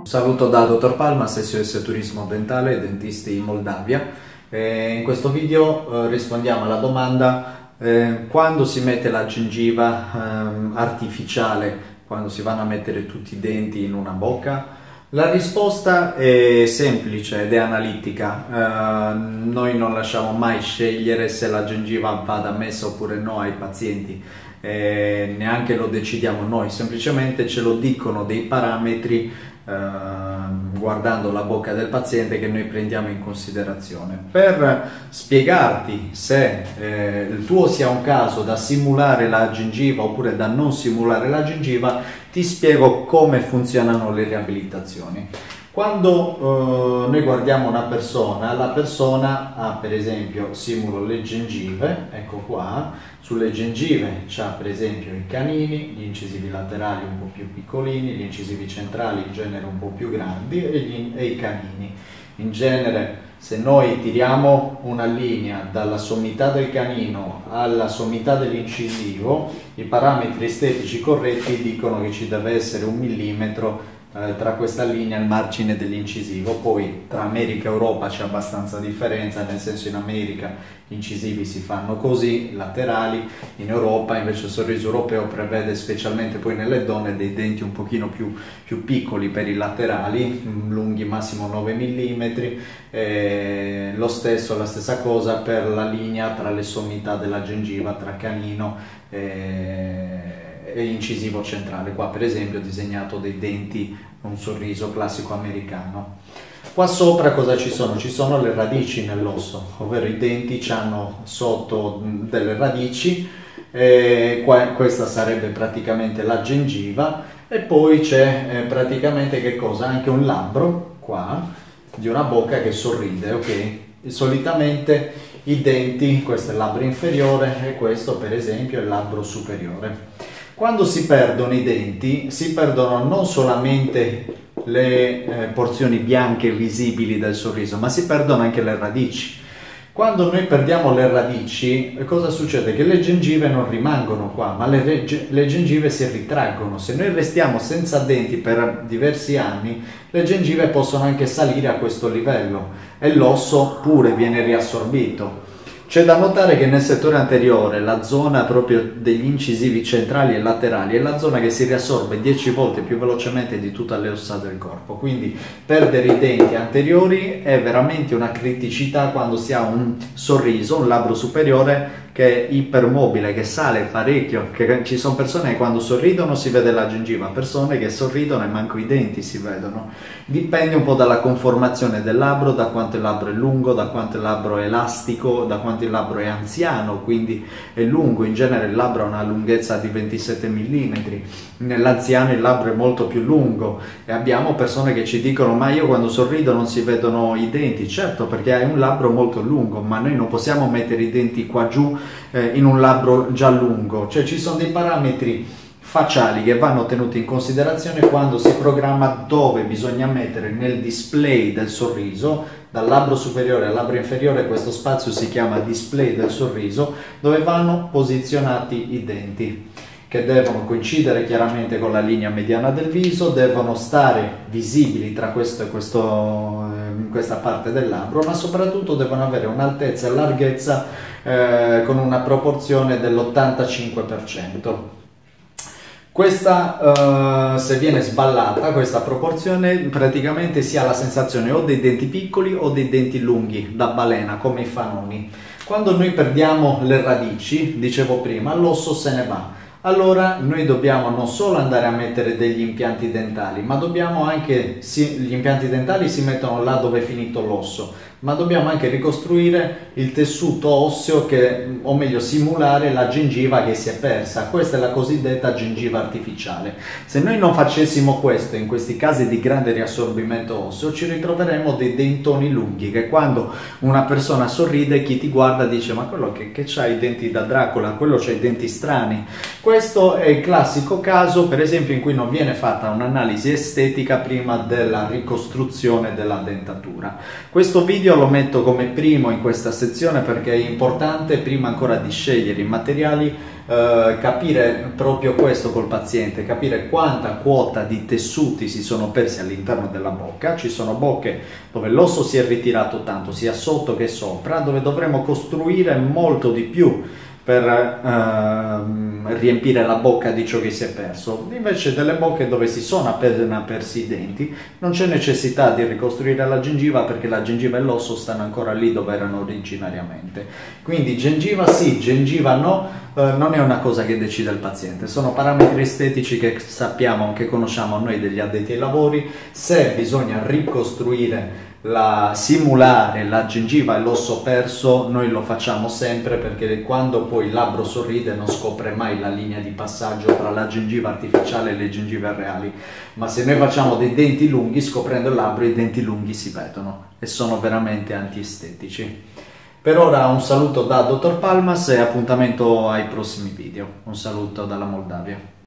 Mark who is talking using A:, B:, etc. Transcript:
A: Un saluto da Dottor Palma, SSOS Turismo Dentale e Dentisti in Moldavia. E in questo video eh, rispondiamo alla domanda eh, quando si mette la gengiva eh, artificiale, quando si vanno a mettere tutti i denti in una bocca? La risposta è semplice ed è analitica. Eh, noi non lasciamo mai scegliere se la gengiva vada messa oppure no ai pazienti. Eh, neanche lo decidiamo noi, semplicemente ce lo dicono dei parametri Ehm, guardando la bocca del paziente che noi prendiamo in considerazione. Per spiegarti se eh, il tuo sia un caso da simulare la gengiva oppure da non simulare la gengiva, ti spiego come funzionano le riabilitazioni. Quando eh, noi guardiamo una persona, la persona ha per esempio, simulo le gengive, ecco qua, sulle gengive c'ha per esempio i canini, gli incisivi laterali un po' più piccolini, gli incisivi centrali in genere un po' più grandi e, gli, e i canini. In genere se noi tiriamo una linea dalla sommità del canino alla sommità dell'incisivo, i parametri estetici corretti dicono che ci deve essere un millimetro eh, tra questa linea e il margine dell'incisivo, poi tra America e Europa c'è abbastanza differenza, nel senso in America gli incisivi si fanno così, laterali, in Europa invece il sorriso europeo prevede specialmente poi nelle donne dei denti un pochino più, più piccoli per i laterali, lunghi massimo 9 mm, eh, lo stesso, la stessa cosa per la linea tra le sommità della gengiva, tra canino e incisivo centrale, qua per esempio ho disegnato dei denti, un sorriso classico americano. Qua sopra cosa ci sono? Ci sono le radici nell'osso, ovvero i denti hanno sotto delle radici, qua, questa sarebbe praticamente la gengiva e poi c'è eh, praticamente che cosa? Anche un labbro qua di una bocca che sorride, ok? E solitamente i denti, questo è il labbro inferiore e questo per esempio è il labbro superiore. Quando si perdono i denti, si perdono non solamente le eh, porzioni bianche visibili del sorriso, ma si perdono anche le radici. Quando noi perdiamo le radici, cosa succede? Che le gengive non rimangono qua, ma le, le, gengive si ritraggono. Se noi restiamo senza denti per diversi anni, le gengive possono anche salire a questo livello e l'osso pure viene riassorbito. C'è da notare che nel settore anteriore la zona proprio degli incisivi centrali e laterali è la zona che si riassorbe 10 volte più velocemente di tutte le ossa del corpo, quindi perdere i denti anteriori è veramente una criticità quando si ha un sorriso, un labbro superiore che è ipermobile, che sale parecchio, che ci sono persone che quando sorridono si vede la gengiva, persone che sorridono e manco i denti si vedono. Dipende un po' dalla conformazione del labbro, da quanto il labbro è lungo, da quanto il labbro è elastico, da quanto il labbro è anziano, quindi è lungo, in genere il labbro ha una lunghezza di 27 mm, nell'anziano il labbro è molto più lungo. E abbiamo persone che ci dicono ma io quando sorrido non si vedono i denti, certo perché hai un labbro molto lungo, ma noi non possiamo mettere i denti qua giù eh, in un labbro già lungo, cioè ci sono dei parametri facciali che vanno tenuti in considerazione quando si programma dove bisogna mettere nel display del sorriso dal labbro superiore al labbro inferiore questo spazio si chiama display del sorriso dove vanno posizionati i denti che devono coincidere chiaramente con la linea mediana del viso, devono stare visibili tra questo e questo, eh, questa parte del labbro, ma soprattutto devono avere un'altezza e larghezza eh, con una proporzione dell'85%. Questa, uh, se viene sballata, questa proporzione, praticamente si ha la sensazione o dei denti piccoli o dei denti lunghi, da balena, come i fanoni. Quando noi perdiamo le radici, dicevo prima, l'osso se ne va allora noi dobbiamo non solo andare a mettere degli impianti dentali, ma dobbiamo anche, gli impianti dentali si mettono là dove è finito l'osso, ma dobbiamo anche ricostruire il tessuto osseo che, o meglio simulare la gengiva che si è persa. Questa è la cosiddetta gengiva artificiale. Se noi non facessimo questo in questi casi di grande riassorbimento osseo, ci ritroveremo dei dentoni lunghi che quando una persona sorride chi ti guarda dice ma quello che, che ha i denti da Dracula, quello c'ha i denti strani. Questo è il classico caso per esempio in cui non viene fatta un'analisi estetica prima della ricostruzione della dentatura. Questo video lo metto come primo in questa sezione perché è importante, prima ancora di scegliere i materiali, eh, capire proprio questo col paziente, capire quanta quota di tessuti si sono persi all'interno della bocca. Ci sono bocche dove l'osso si è ritirato tanto, sia sotto che sopra, dove dovremo costruire molto di più per eh, riempire la bocca di ciò che si è perso. Invece delle bocche dove si sono appena persi i denti non c'è necessità di ricostruire la gengiva perché la gengiva e l'osso stanno ancora lì dove erano originariamente. Quindi gengiva sì, gengiva no, eh, non è una cosa che decide il paziente, sono parametri estetici che sappiamo, che conosciamo noi degli addetti ai lavori, se bisogna ricostruire la, simulare la gengiva e l'osso perso noi lo facciamo sempre perché quando poi il labbro sorride non scopre mai la linea di passaggio tra la gengiva artificiale e le gengive reali. Ma se noi facciamo dei denti lunghi scoprendo il labbro i denti lunghi si vedono e sono veramente antiestetici. Per ora un saluto da Dottor Palmas e appuntamento ai prossimi video. Un saluto dalla Moldavia